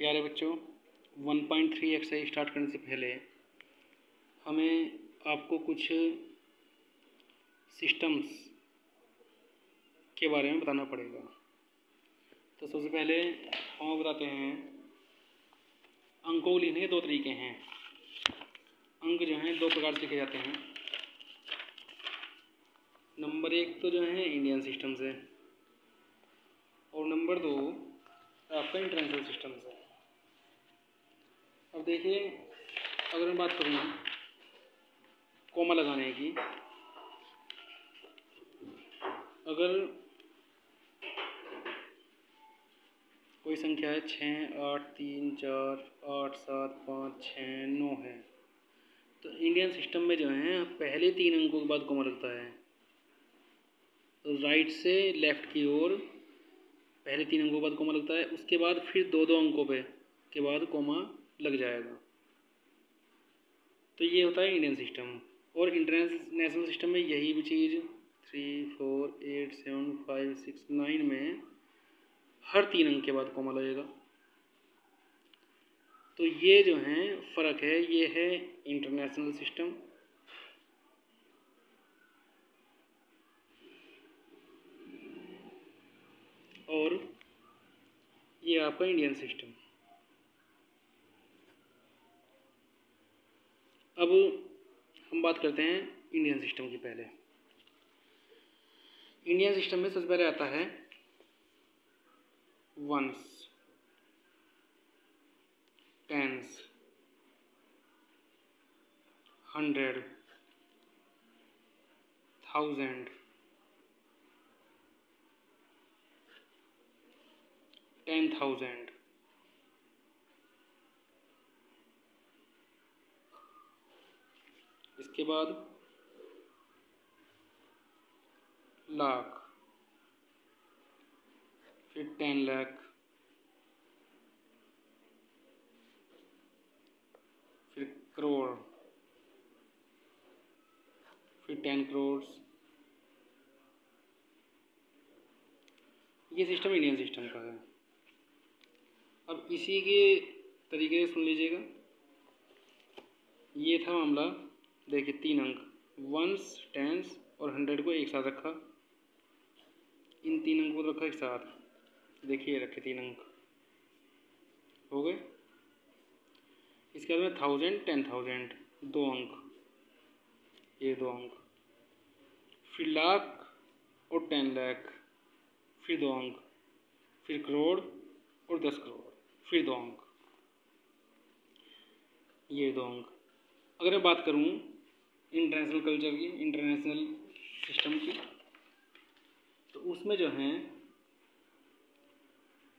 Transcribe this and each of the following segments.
प्यारे बच्चों 1.3 exercise start करने से पहले हमें आपको कुछ सिस्टम्स के बारे में बताना पड़ेगा। तो सबसे पहले हम बताते हैं, अंकों को लिखने के दो तरीके हैं। अंक जो हैं, दो प्रकार से लिखे जाते हैं। नंबर एक तो जो है इंडियन सिस्टम से और नंबर दो, आपका इंटरनेशनल सिस्टम से अब देखिए, अगर मैं बात करूँ कोमा लगाने की, अगर कोई संख्या है छः आठ, तीन, चार, आठ, सात, पाँच छः नौ है तो इंडियन सिस्टम में जो है, पहले तीन अंकों के बाद कोमा लगता है। तो राइट से लेफ़्ट की ओर पहले तीन अंकों के बाद कोमा लगता है, उसके बाद फिर दो दो अंकों पे के बाद कोमा लग जाएगा। तो ये होता है इंडियन सिस्टम और इंटरनेशनल सिस्टम में यही भी चीज़ three four eight seven five six nine में हर तीन अंक के बाद कॉमा लगेगा। तो ये जो है, फ़र्क है, ये है इंटरनेशनल सिस्टम और ये आपका इंडियन सिस्टम अब हम बात करते हैं इंडियन सिस्टम की पहले। इंडियन सिस्टम में सबसे पहले आता है ones tens hundred thousand ten thousand इसके बाद लाख, फिर टेन लाख, फिर करोड़, फिर टेन करोड़। ये सिस्टम इंडियन सिस्टम का है। अब इसी के तरीके से सुन लीजिएगा। ये था मामला। देखिए तीन अंक। वंस टेंस और हंड्रेड को एक साथ रखा। इन तीन अंकों को रखा एक साथ। देखिए रखे तीन अंक। हो गए? इसके बाद में थाउज़ेंड टेन थाउज़ेंड दो अंक। ये दो अंक। फिर लाख और टेन लाख फिर दो अंक। फिर करोड़ और दस करोड़ फिर दो अंक। ये दो अंक। अगर मैं बात करूँ इंटरनेशनल कल्चर की इंटरनेशनल सिस्टम की। तो उसमें जो है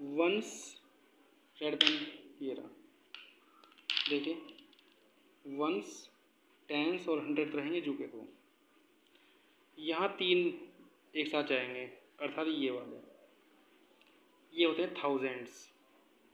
वंस रेड पेन ये रहा। देखिए वंस टेंस और हंड्रेड रहेंगे जू के यहाँ तीन एक साथ जाएँगे, अर्थात ये वाले। ये होते हैं thousands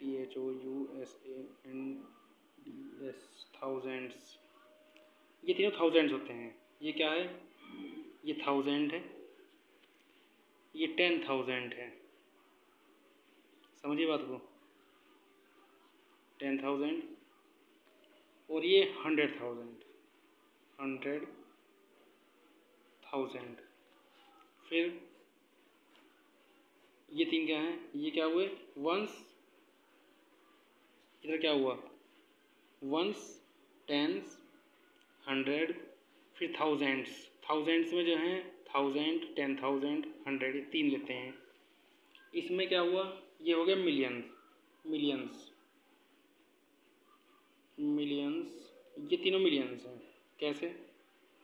T H O U S A N D S thousands ये तीनों थाउजेंड्स होते हैं। ये क्या है? ये थाउज़ेंड है। ये टेन थाउज़ेंड है। समझिए बात को। टेन थाउज़ेंड और ये हंड्रेड थाउज़ेंड हंड्रेड थाउज़ेंड फिर ये तीन क्या हैं? ये क्या हुए? वंस इधर क्या हुआ? वंस टेंस हंड्रेड, फिर थाउजेंड्स। थाउजेंड्स में जो है, थाउज़ेंड, टेन थाउज़ेंड, हंड्रेड तीन लेते हैं। इसमें क्या हुआ? ये हो गया मिलियंस। मिलियंस। मिलियंस। ये तीनों मिलियंस हैं। कैसे?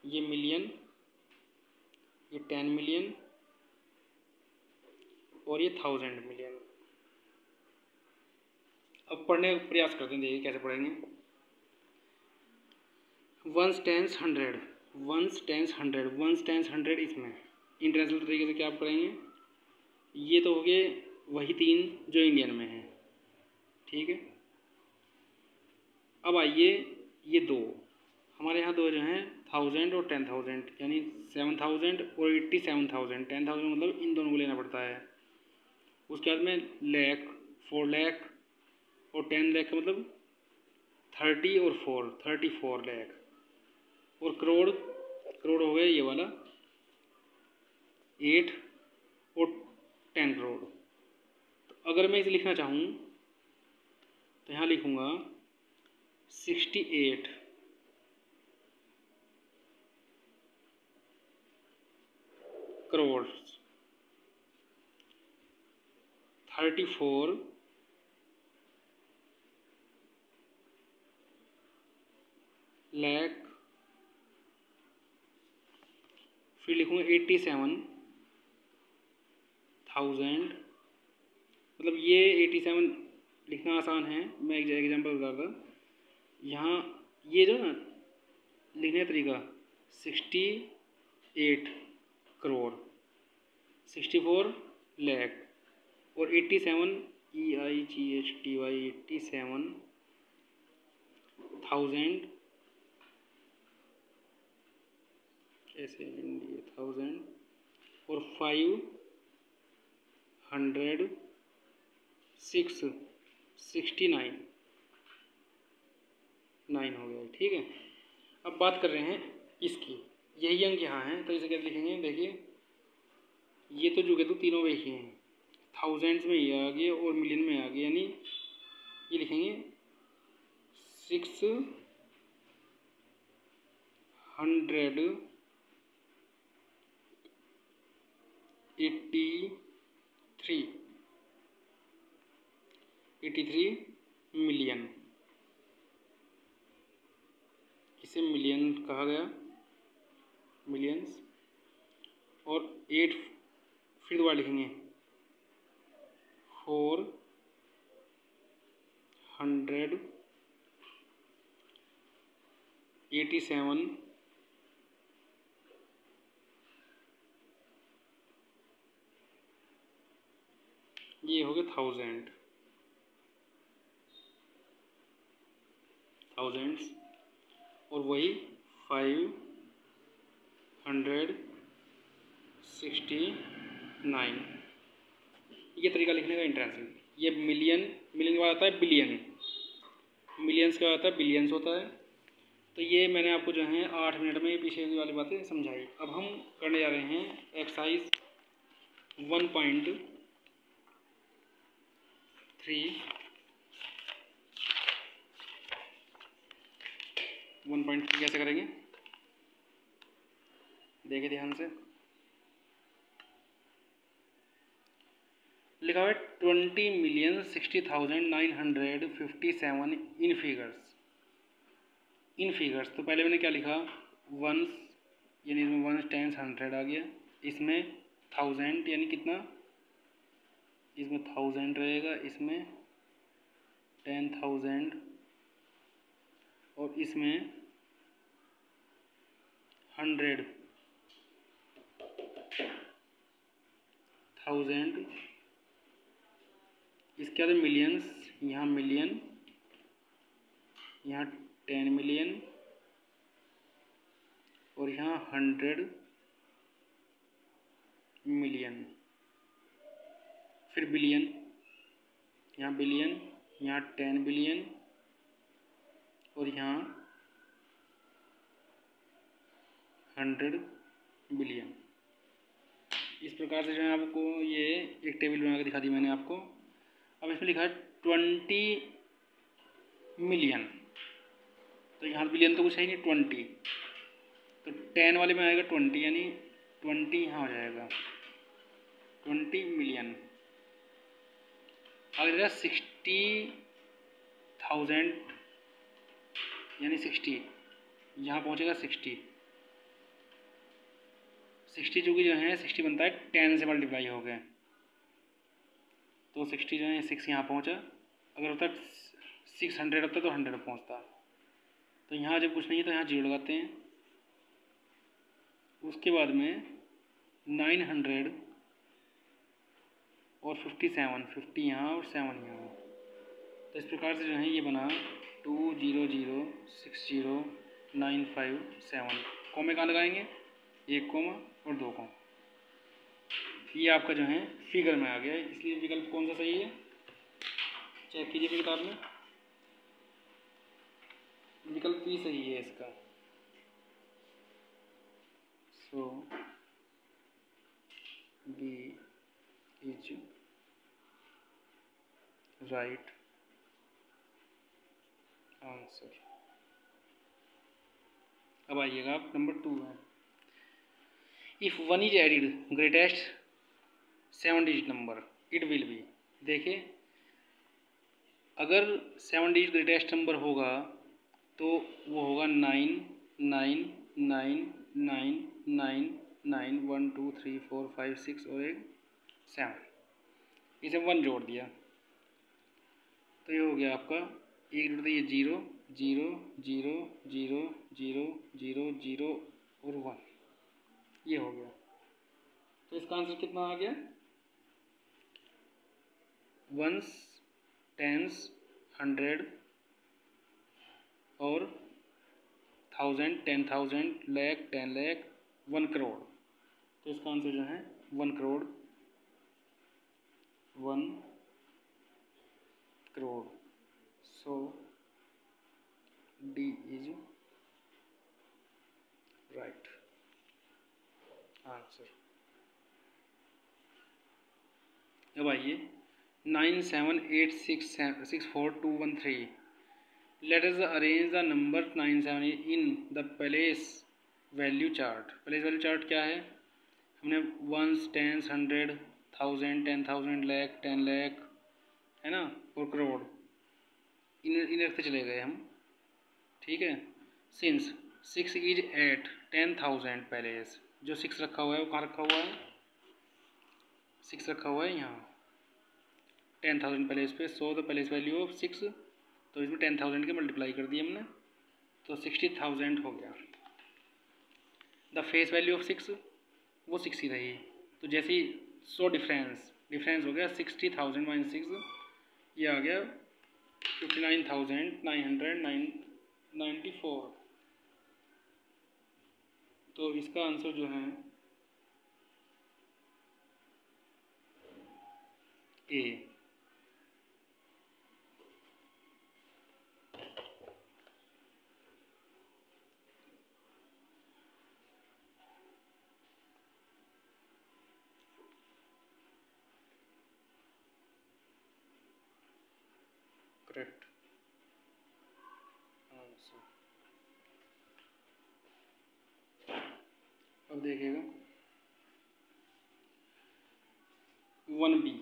ये मिलियन, ये टेन मिलियन, और ये थाउज़ेंड मिलियन। अब पढ़ने का प्रयास करते हैं, देखिए कैसे पढ़ेंगे। Ones tens hundred ones tens hundred ones tens hundred इसमें. इंटरनेशनल तरीके से क्या आप करेंगे? ये तो हो गए वही तीन जो इंडियन में है। ठीक है? अब आइए ये दो। हमारे यहाँ दो जो हैं थाउज़ेंड और टेन थाउज़ेंड यानी सेवन थाउज़ेंड और eighty seven thousand ten thousand मतलब इन दोनों को लेना पड़ता है। उसके बाद में लैख फोर लैख और टेन लैख का मतलब थर्टी और फोर थर्टी फोर लैख और करोड़ करोड़ हो गया ये वाला। एट और टेन करोड़। तो अगर मैं इसे लिखना चाहूँ तो यहाँ लिखूँगा sixty eight. Crore. Thirty four. Lakh. फिर लिखूँगा एट्टी सेवन थाउज़ेंड। मतलब ये एटी सेवन लिखना आसान है। मैं एक एग्जांपल बता रहा यहाँ ये जो ना, लिखने का तरीका, sixty eight crore, sixty four lakh, और eighty seven E I G H T Y eighty seven thousand कैसे थाउज़ेंड और five hundred six sixty nine nine हो गया, ठीक है? अब बात कर रहे हैं इसकी। यही अंक यहाँ हैं तो इसे कैसे लिखेंगे? देखिए, ये तो जो कहते तीनों वे ही। हैं थाउजेंड्स में ये आ गया और मिलियन में आ गया यानी ये लिखेंगे six hundred eighty three. Eighty three million. इसे मिलियन कहा गया। मिलियंस। और एट फिर दोबारा लिखेंगे। Four hundred. Eighty seven. ये हो गया थाउज़ेंड। थाउजेंड्स। और वही फाइव हंड्रेड सिक्सटी नाइन। ये तरीका लिखने का इंटरेस्टिंग ये मिलियन मिलियन के बाद आता है बिलियन मिलियंस के बाद आता है बिलियंस होता है। तो ये मैंने आपको जो है आठ मिनट में पीछे वाली बातें समझाई। अब हम करने जा रहे हैं exercise one point three one point three कैसे करेंगे? देखिए ध्यान से। लिखा हुआ है twenty million sixty thousand nine hundred fifty seven in figures in figures तो पहले मैंने क्या लिखा? वंस यानी इसमें वंस टेंस हंड्रेड आ गया। इसमें थाउज़ेंड यानी कितना? इसमें थाउज़ेंड रहेगा, इसमें टेन थाउज़ेंड और इसमें हंड्रेड थाउज़ेंड इसके बाद मिलियंस यहाँ मिलियन यहाँ टेन मिलियन और यहाँ हंड्रेड मिलियन फिर बिलियन यहाँ बिलियन यहाँ टेन बिलियन और यहाँ हंड्रेड बिलियन इस प्रकार से जो है आपको ये एक टेबल बना के दिखा दी मैंने आपको। अब इसमें लिखा है ट्वेंटी मिलियन तो यहाँ बिलियन तो कुछ ही नहीं ट्वेंटी तो टेन वाले में आएगा ट्वेंटी यानी ट्वेंटी यहाँ हो जाएगा। ट्वेंटी मिलियन आगे जाएगा सिक्सटी थाउज़ेंड, यानी सिक्सटी, यहाँ पहुँचेगा सिक्सटी। सिक्सटी चूँकि जो है, सिक्सटी बनता है टेन से मल्टीप्लाई हो गए तो सिक्सटी जो है, सिक्स यहाँ पहुँचा। अगर होता सिक्स हंड्रेड होता तो हंड्रेड पहुँचता। तो यहाँ जब कुछ नहीं है तो यहाँ ज़ीरो लगाते हैं। उसके बाद में नाइन हंड्रेड और फिफ्टी सेवन फिफ्टी यहाँ और सेवन यहाँ। तो इस प्रकार से जो है ये बना two zero zero six zero nine five seven comma कहाँ लगाएँगे? एक कोमा और दो कोमा। ये आपका जो है फिगर में आ गया इसलिए विकल्प कौन सा सही है? चेक कीजिए किताब में। विकल्प भी सही है इसका। So B is right answer अब आइएगा, आप नंबर टू है if one is added greatest seven digit number it will be देखिए, अगर सेवन डिजिट ग्रेटेस्ट नंबर होगा तो वो होगा nine nine nine nine nine nine one two three four five six और एक सेवन इसे वन जोड़ दिया। तो ये हो गया आपका। एक जोड़ दिया zero zero zero zero zero zero zero और वन। ये हो गया। तो इसका आंसर कितना आ गया? वंस, टेंस, हंड्रेड और thousand, ten thousand, lakh, ten lakh, one crore. तो इसका आंसर जो है, one crore. One crore. So D is right answer अब आइए। Nine seven eight six six four two one three let us arrange the number nine seven in the place value chart place value chart क्या है? हमने ones tens hundred thousand ten thousand lakh ten lakh है ना? और करोड़ इन इन रखते चले गए हम। ठीक है? Since six is at ten thousand place जो सिक्स रखा हुआ है, वो कहाँ रखा हुआ है? सिक्स रखा हुआ है यहाँ। टेन थाउज़ेंड पहले इस पर so the place value of six तो इसमें टेन थाउज़ेंड के मल्टीप्लाई कर दिए हमने। तो सिक्सटी थाउज़ेंड हो गया। The face value of six वो सिक्स ही रही। तो जैसे सो डिफरेंस डिफरेंस हो गया सिक्सटी थाउज़ेंड माइनस सिक्स ये आ गया fifty nine thousand nine hundred nine ninety four तो इसका आंसर जो है ए अब देखिएगा वन बी।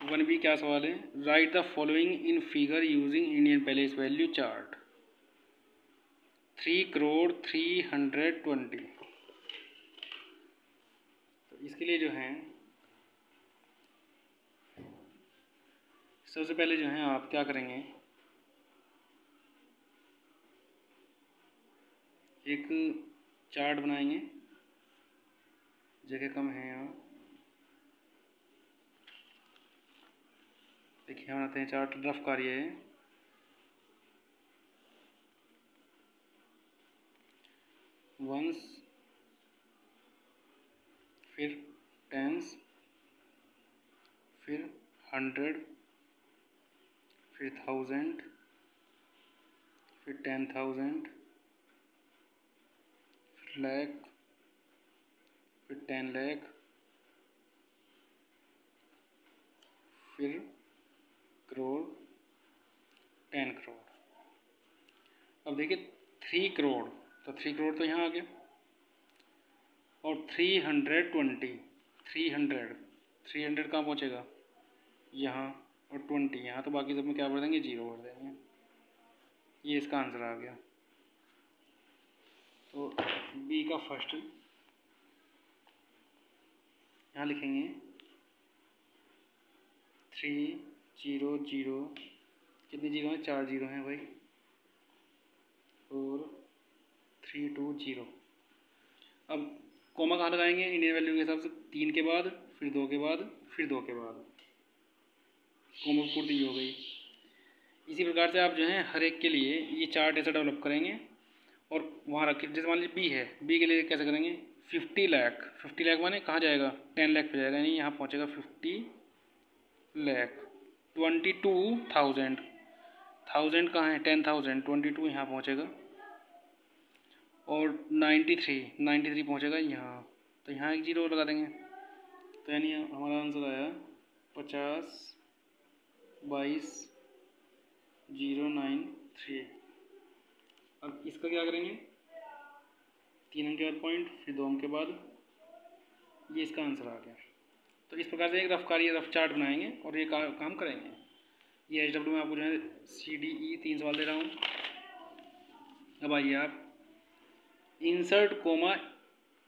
वन बी क्या सवाल है? Write the following in figure using Indian place value chart three crore three hundred twenty तो इसके लिए जो है, सबसे पहले जो है आप क्या करेंगे? एक चार्ट बनाएँगे। जगह कम है यहाँ। देखिए बनाते हैं चार्ट। रफ कार्य है। वंस, फिर टेंस, फिर हंड्रेड, फिर थाउज़ेंड, फिर टेन थाउज़ेंड लैख, फिर टेन लैख, फिर करोड़, टेन करोड़। अब देखिए थ्री करोड़ तो थ्री करोड़ तो यहाँ आ गया। और three hundred twenty three hundred three hundred कहाँ पहुँचेगा? यहाँ, और ट्वेंटी यहाँ तो बाकी सब में क्या भर देंगे? ज़ीरो भर देंगे। ये इसका आंसर आ गया। तो बी का फ़र्स्ट यहाँ लिखेंगे थ्री ज़ीरो ज़ीरो कितने ज़ीरो हैं? चार ज़ीरो हैं भाई। और थ्री टू ज़ीरो अब कोमा कहाँ लगाएँगे? इंडियन वैल्यू के हिसाब से तीन के बाद, फिर दो के बाद, फिर दो के बाद। कोमो पूर्ति हो गई। इसी प्रकार से आप जो है, हर एक के लिए ये चार्ट ऐसा डेवलप करेंगे। और वहाँ रखें, जैसे मान लीजिए बी है बी के लिए कैसे करेंगे? फिफ्टी लाख फिफ्टी लाख माने कहाँ जाएगा? टेन लाख पे जाएगा, यानी यहाँ पहुँचेगा fifty lakh twenty two thousand thousand कहाँ है? टेन थाउज़ेंड ट्वेंटी टू यहाँ पहुँचेगा। और नाइन्टी थ्री नाइन्टी थ्री पहुँचेगा यहाँ। तो यहाँ एक ज़ीरो लगा देंगे। तो यानी हमारा आंसर आया पचास बाईस ज़ीरो नाइन थ्री। अब इसका क्या करेंगे? तीन अंक के बाद पॉइंट फिर दो अंक के बाद। ये इसका आंसर आ गया। तो इस प्रकार से एक रफ कार्य रफ चार्ट बनाएँगे और ये का, काम करेंगे। ये एच डब्ल्यू में आपको जो है सी डी ई तीन सवाल दे रहा हूँ। अब आइए आप। Insert comma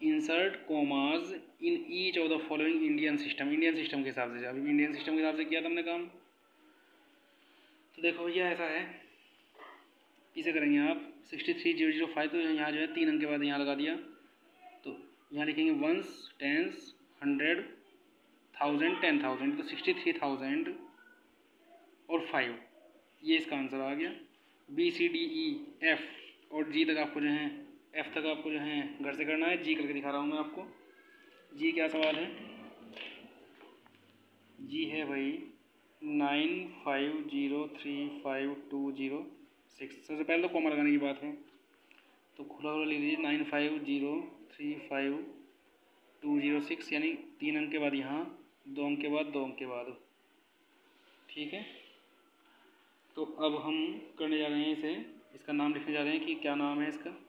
insert commas in each of the following Indian system Indian system के हिसाब से अभी इंडियन सिस्टम के हिसाब से किया था हमने काम। तो देखो भैया ऐसा है। इसे करेंगे आप। Sixty three zero zero five तो यहाँ जो है तीन अंक के बाद यहाँ लगा दिया। तो यहाँ लिखेंगे ones tens hundred thousand ten thousand तो सिक्सटी थ्री थाउज़ेंड और फाइव ये इसका आंसर आ गया। B C D E F और जी तक आपको जो है एफ़ तक आपको जो है घर से करना है। जी करके दिखा रहा हूँ मैं आपको। जी क्या सवाल है? जी है भाई nine five zero three five two zero six. सबसे पहले तो कॉमा लगाने की बात है। तो खुला खुला लिख लीजिए, nine five zero three five two zero six, यानी तीन अंक के बाद यहाँ, दो अंक के बाद दो अंक के बाद। ठीक है? तो अब हम करने जा रहे हैं इसे, इसका नाम लिखने जा रहे हैं कि क्या नाम है इसका?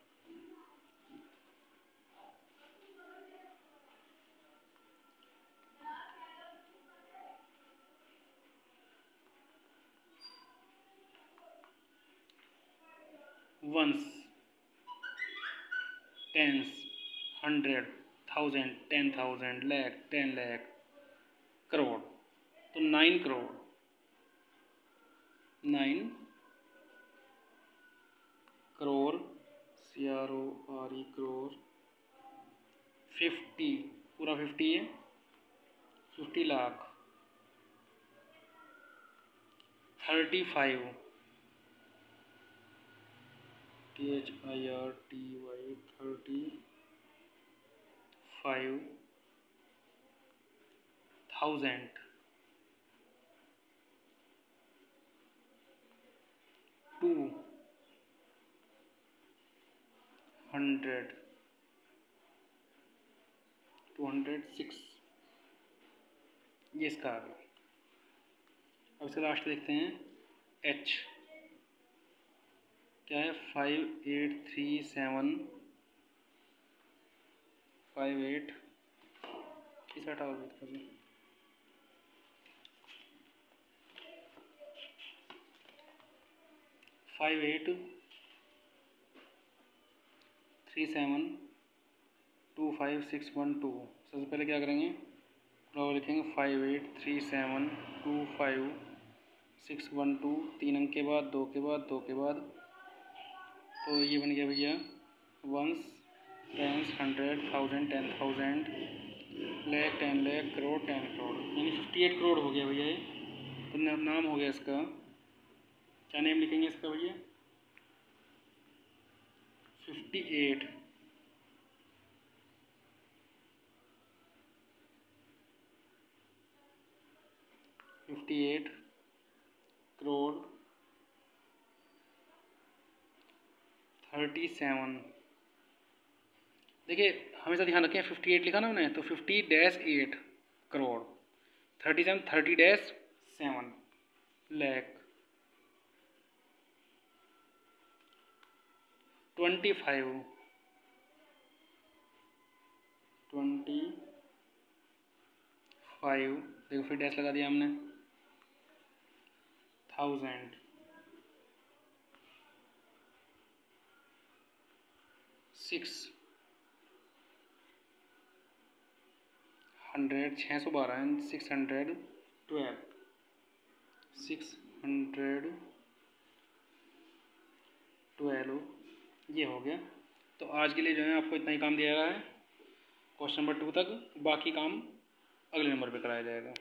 Ones, tens, hundred, thousand, ten thousand, lakh, ten lakh, crore. तो nine crore. Nine crore C R O R E crore. Fifty, पूरा फिफ्टी है। Fifty lakh. Thirty five. T H I R T Y thirty five thousand two hundred two hundred six ये इसका आ गया अब इसका last देखते हैं. एच क्या है? Five eight three seven five eight किस हटाओ कर five eight three seven two five six one two सबसे पहले क्या करेंगे? और लिखेंगे five eight three seven two five six one two तीन अंक के बाद, दो के बाद, दो के बाद तो ये बन गया भैया ones tens hundred thousand ten thousand lakh ten lakh crore ten crore यानी फिफ्टी एट करोड़ हो गया भैया ये। तो नाम हो गया इसका। क्या नेम लिखेंगे इसका भैया? Fifty eight fifty eight crore thirty seven. देखिए, हमेशा ध्यान रखें फिफ्टी एट लिखा ना मैंने तो fifty dash eight crore. Thirty seven thirty dash seven lakh twenty five twenty five देखो, फिर डैश लगा दिया हमने। Thousand six. हंड्रेड, छः सौ बारह, six hundred, twelve. Six hundred, twelve. ये हो गया। तो आज के लिए जो है आपको इतना ही काम दिया गया है। क्वेश्चन नंबर टू तक। बाकी काम अगले नंबर पे कराया जाएगा।